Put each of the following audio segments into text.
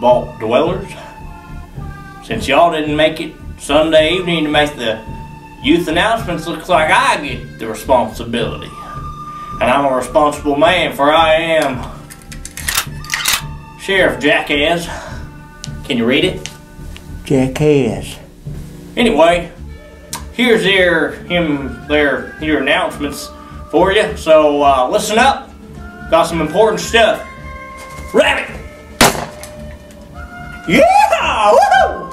Vault dwellers. Since y'all didn't make it Sunday evening to make the youth announcements, looks like I get the responsibility. And I'm a responsible man, for I am Sheriff Jackass. Can you read it? Jackass. Anyway, here's their him their your announcements for you. So uh, listen up. Got some important stuff. Rabbit. Yeah! Woo!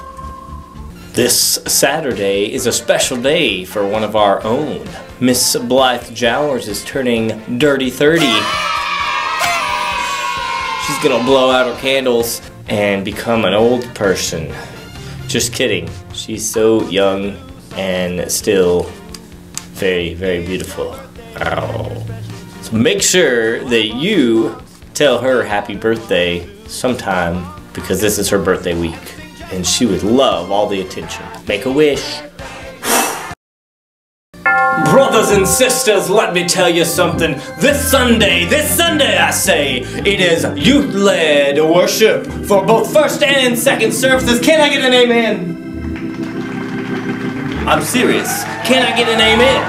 This Saturday is a special day for one of our own. Miss Blythe Jowers is turning dirty 30. She's gonna blow out her candles and become an old person. Just kidding. She's so young and still very, very beautiful. Ow. So make sure that you tell her happy birthday sometime because this is her birthday week and she would love all the attention. Make a wish. Brothers and sisters, let me tell you something. This Sunday, this Sunday, I say, it is youth led worship for both first and second services. Can I get an amen? I'm serious. Can I get an amen?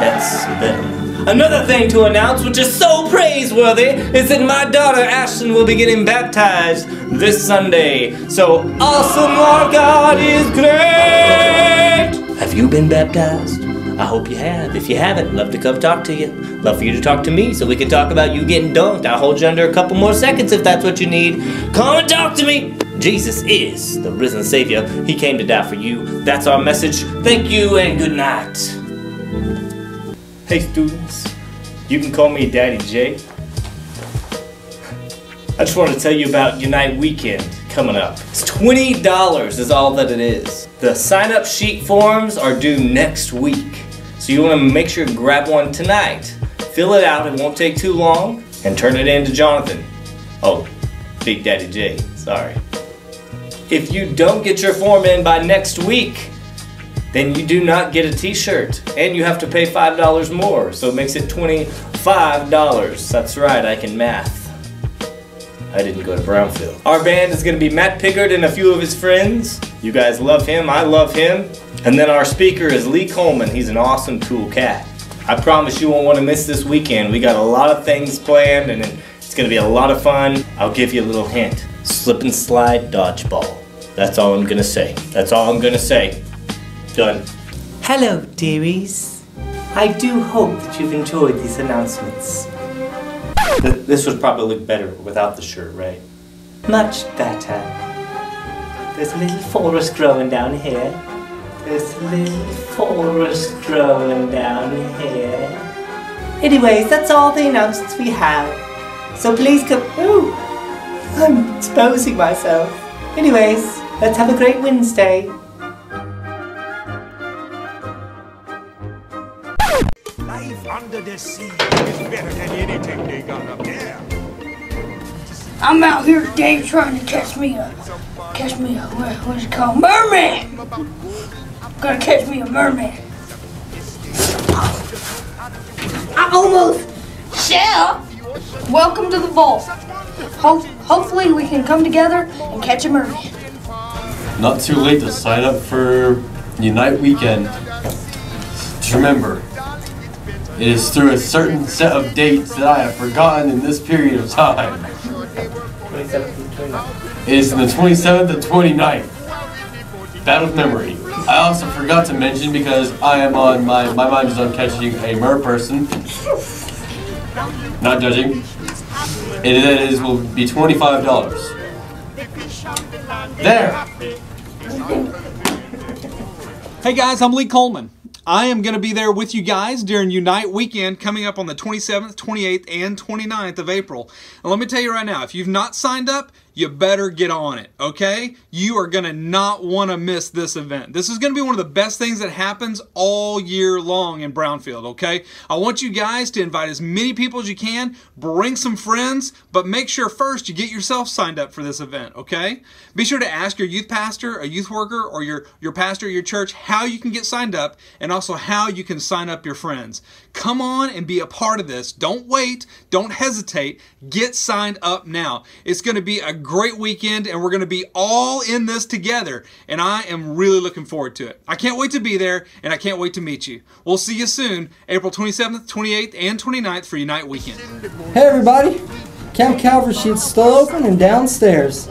That's better. Another thing to announce, which is so praiseworthy, is that my daughter Ashton will be getting baptized this Sunday. So awesome, our God is great! Have you been baptized? I hope you have. If you haven't, love to come talk to you. Love for you to talk to me so we can talk about you getting dunked. I'll hold you under a couple more seconds if that's what you need. Come and talk to me. Jesus is the risen Savior. He came to die for you. That's our message. Thank you and good night. Hey students, you can call me Daddy J. I just wanted to tell you about Unite Weekend coming up. It's $20 is all that it is. The sign up sheet forms are due next week. So you want to make sure to grab one tonight. Fill it out, it won't take too long, and turn it in to Jonathan. Oh, Big Daddy J, sorry. If you don't get your form in by next week, then you do not get a t-shirt and you have to pay $5 more so it makes it $25 that's right I can math. I didn't go to Brownfield. Our band is gonna be Matt Pickard and a few of his friends. You guys love him I love him. And then our speaker is Lee Coleman. He's an awesome cool cat. I promise you won't want to miss this weekend. We got a lot of things planned and it's gonna be a lot of fun. I'll give you a little hint. Slip and slide dodgeball. That's all I'm gonna say. That's all I'm gonna say Done. Hello, dearies. I do hope that you've enjoyed these announcements. Th- This would probably look better without the shirt, right? Much better. There's a little forest growing down here. There's a little forest growing down here. Anyways, that's all the announcements we have. So please come. Ooh, I'm exposing myself. Anyways, let's have a great Wednesday. Under the sea is better than anything they got up there. I'm out here today trying to catch me a, catch me a, what, what's it called, merman. Gonna catch me a merman. I almost, Chef, welcome to the vault. Ho- hopefully we can come together and catch a merman. Not too late to sign up for Unite Weekend. Just remember, it is through a certain set of dates that I have forgotten in this period of time. It is in the 27th and 29th. Battle of Memory. I also forgot to mention because I am on my my mind is on catching a mer person. Not judging. It is will be twenty five dollars. There. Hey guys, I'm Lee Coleman. I am going to be there with you guys during Unite Weekend coming up on the 27th, 28th, and 29th of April. And let me tell you right now, if you've not signed up, you better get on it, okay? You are to not want to miss this event. This is to be one of the best things that happens all year long in Brownfield, okay? I want you guys to invite as many people as you can, bring some friends, but make sure first you get yourself signed up for this event, okay? Be sure to ask your youth pastor, a youth worker, or your, your pastor at your church how you can get signed up and also how you can sign up your friends. Come on and be a part of this. Don't wait, don't hesitate. Get signed up now. It's to be a great weekend and we're going to be all in this together. And I am really looking forward to it. I can't wait to be there and I can't wait to meet you. We'll see you soon, April 27th, 28th, and 29th for Unite Weekend. Hey everybody! Camp Calvary Sheet's still open and downstairs.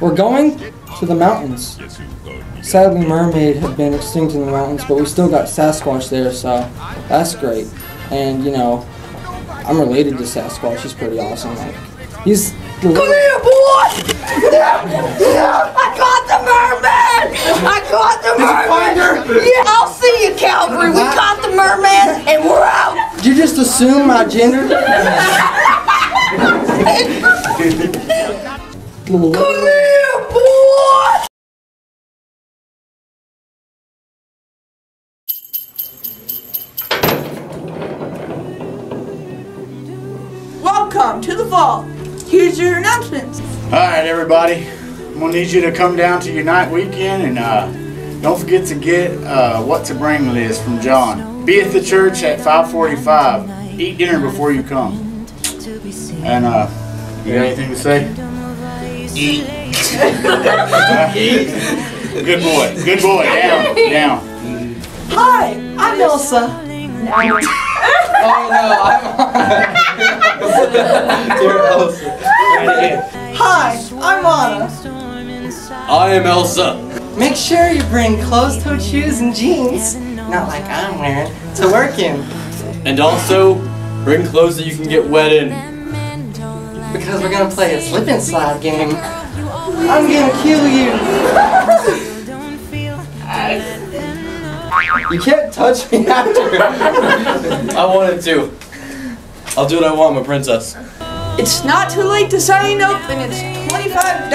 We're going to the mountains. Sadly, Mermaid had been extinct in the mountains, but we still got Sasquatch there, so that's great. And you know, I'm related to Sasquatch. He's pretty awesome. Like, he's the Come here, boy! I caught the merman! I caught the merman! Yeah, I'll see you, Calvary. We caught the merman and we're out! Did you just assume my gender? Come here, boy! Welcome to the vault. Here's your announcements. All right, everybody. I'm gonna need you to come down to Unite Weekend and uh, don't forget to get uh, what to bring list from John. Be at the church at 5:45. Eat dinner before you come. And uh, you got anything to say? Eat. Eat. Good boy. Good boy. Down. Down. Hi, I'm Elsa. Oh no, Hi, I'm Anna. I am Elsa. Make sure you bring closed-toed shoes and jeans, not like I'm wearing, to work in. And also, bring clothes that you can get wet in. Because we're gonna play a slip and slide game. I'm gonna kill you. You can't touch me after. I wanted to. I'll do what I want, I'm a princess. It's not too late to sign up, and it's $25.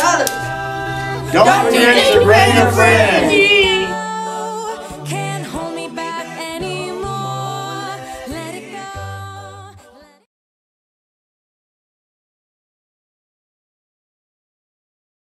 Don't forget to bring a friend.